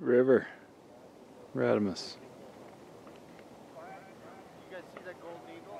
River. Radimus. You guys see that eagle?